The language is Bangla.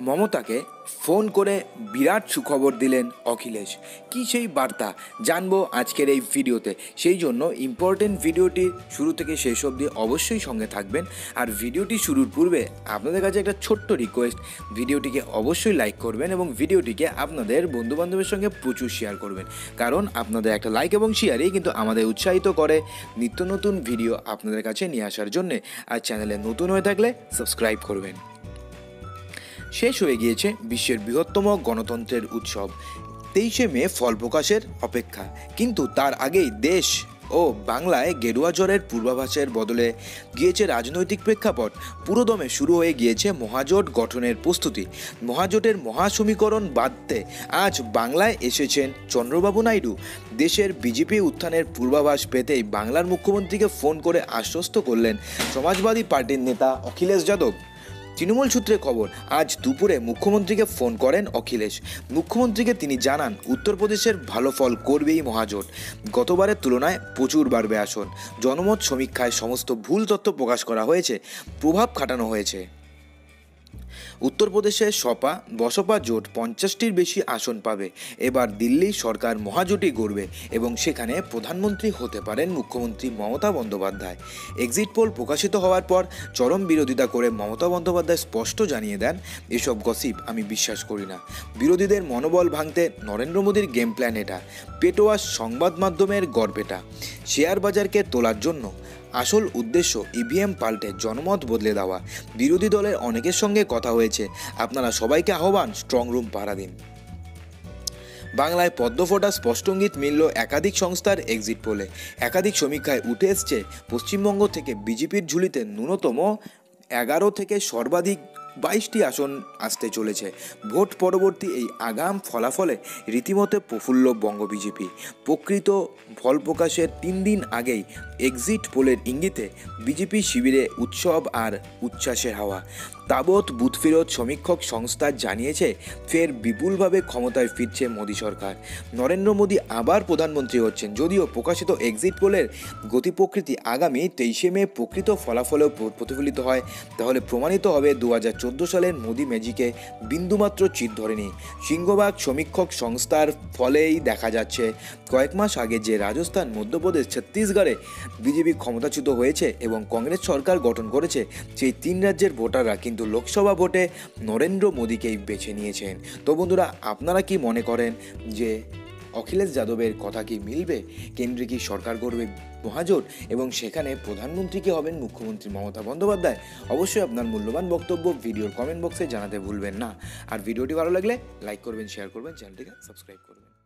মমতাকে ফোন করে বিরাট সুখবর দিলেন অখিলেশ। কি সেই বার্তা? জানব আজকের এই ভিডিওতে। সেই জন্য ইম্পর্টেন্ট ভিডিওটি শুরু থেকে শেষ অবধি অবশ্যই সঙ্গে থাকবেন। আর ভিডিওটি শুরুর পূর্বে আপনাদের কাছে একটা ছোট্ট রিকোয়েস্ট ভিডিওটিকে অবশ্যই লাইক করবেন এবং ভিডিওটিকে আপনাদের বন্ধুবান্ধবের সঙ্গে প্রচুর শেয়ার করবেন। কারণ আপনাদের একটা লাইক এবং শেয়ারই কিন্তু আমাদের উৎসাহিত করে নিত্য নতুন ভিডিও আপনাদের কাছে নিয়ে আসার জন্যে। আর চ্যানেলে নতুন হয়ে থাকলে সাবস্ক্রাইব করবেন। শেষ হয়ে গিয়েছে বিশ্বের বৃহত্তম গণতন্ত্রের উৎসব। তেইশে মে ফল প্রকাশের অপেক্ষা। কিন্তু তার আগেই দেশ ও বাংলায় গেরুয়া জ্বরের পূর্বাভাসের বদলে গিয়েছে রাজনৈতিক প্রেক্ষাপট। পুরোদমে শুরু হয়ে গিয়েছে মহাজোট গঠনের প্রস্তুতি। মহাজোটের মহাসমীকরণ বাদতে আজ বাংলায় এসেছেন চন্দ্রবাবু নাইডু। দেশের বিজেপি উত্থানের পূর্বাভাস পেতেই বাংলার মুখ্যমন্ত্রীকে ফোন করে আশ্বস্ত করলেন সমাজবাদী পার্টির নেতা অখিলেশ যাদব। তৃণমূল সূত্রে খবর, আজ দুপুরে মুখ্যমন্ত্রীকে ফোন করেন অখিলেশ। মুখ্যমন্ত্রীকে তিনি জানান উত্তরপ্রদেশের ভালো ফল করবেই মহাজোট। গতবারের তুলনায় প্রচুর বাড়বে আসন। জনমত সমীক্ষায় সমস্ত ভুল তথ্য প্রকাশ করা হয়েছে, প্রভাব খাটানো হয়েছে। উত্তরপ্রদেশে সপা, বসপা জোট পঞ্চাশটির বেশি আসন পাবে। এবার দিল্লি সরকার মহাজোটই গড়বে এবং সেখানে প্রধানমন্ত্রী হতে পারেন মুখ্যমন্ত্রী মমতা বন্দ্যোপাধ্যায়। এক্সিট পোল প্রকাশিত হওয়ার পর চরম বিরোধিতা করে মমতা বন্দ্যোপাধ্যায় স্পষ্ট জানিয়ে দেন, এসব গসিপ আমি বিশ্বাস করি না। বিরোধীদের মনোবল ভাঙতে নরেন্দ্র মোদীর গেম প্ল্যান এটা। পেটোয়া সংবাদ মাধ্যমের গর্বেটা শেয়ার বাজারকে তোলার জন্য আসল উদ্দেশ্য ইভিএম পাল্টে জনমত বদলে দেওয়া। বিরোধী দলের অনেকের সঙ্গে কথা হয়েছে। আপনারা সবাইকে আহ্বান স্ট্রং রুম পাড়া দিন। বাংলায় পদ্মফোটা স্পষ্টঙ্গিত মিলল একাধিক সংস্থার এক্সিট পোলে একাধিক সমীক্ষায় উঠে এসছে, পশ্চিমবঙ্গ থেকে বিজেপির ঝুলিতে ন্যূনতম এগারো থেকে সর্বাধিক বাইশটি আসন আসতে চলেছে। ভোট পরবর্তী এই আগাম ফলাফলে রীতিমতো প্রফুল্ল বঙ্গ বিজেপি। প্রকৃত ফল প্রকাশের তিন দিন আগেই এক্সিট পোলের ইঙ্গিতে বিজেপি শিবিরে উৎসব আর উচ্ছ্বাসের হাওয়া। তাবৎ বুথফেরত সমীক্ষক সংস্থা জানিয়েছে, ফের বিপুলভাবে ক্ষমতায় ফিরছে মোদী সরকার। নরেন্দ্র মোদী আবার প্রধানমন্ত্রী হচ্ছেন, যদিও প্রকাশিত এক্সিট পোলের গতি প্রকৃতি আগামী তেইশে মে প্রকৃত ফলাফলেও প্রতিফলিত হয়। তাহলে প্রমাণিত হবে দু হাজার চোদ্দ সালের মোদি ম্যাজিকে বিন্দুমাত্র চিট ধরেনি। সিংহবাগ সমীক্ষক সংস্থার ফলেই দেখা যাচ্ছে। কয়েক মাস আগে যে রাজস্থান, মধ্যপ্রদেশ, ছত্তিশগড়ে বিজেপি ক্ষমতাচ্যুত হয়েছে এবং কংগ্রেস সরকার গঠন করেছে, সেই তিন রাজ্যের ভোটাররা কিন্তু লোকসভা ভোটে নরেন্দ্র মোদীকেই বেছে নিয়েছেন। তো বন্ধুরা, আপনারা কি মনে করেন যে অখিলেশ যাদবের কথা কি মিলবে? কেন্দ্রে কি সরকার গড়বে মহাজোট? এবং সেখানে প্রধানমন্ত্রী কি হবেন? মুখ্যমন্ত্রী মমতা বন্দ্যোপাধ্যায়? অবশ্যই আপনার মূল্যবান বক্তব্য ভিডিওর কমেন্ট বক্সে জানাতে ভুলবেন না। আর ভিডিওটি ভালো লাগলে লাইক করবেন শেয়ার করবেন চ্যানেলটিকে সাবস্ক্রাইব করবেন।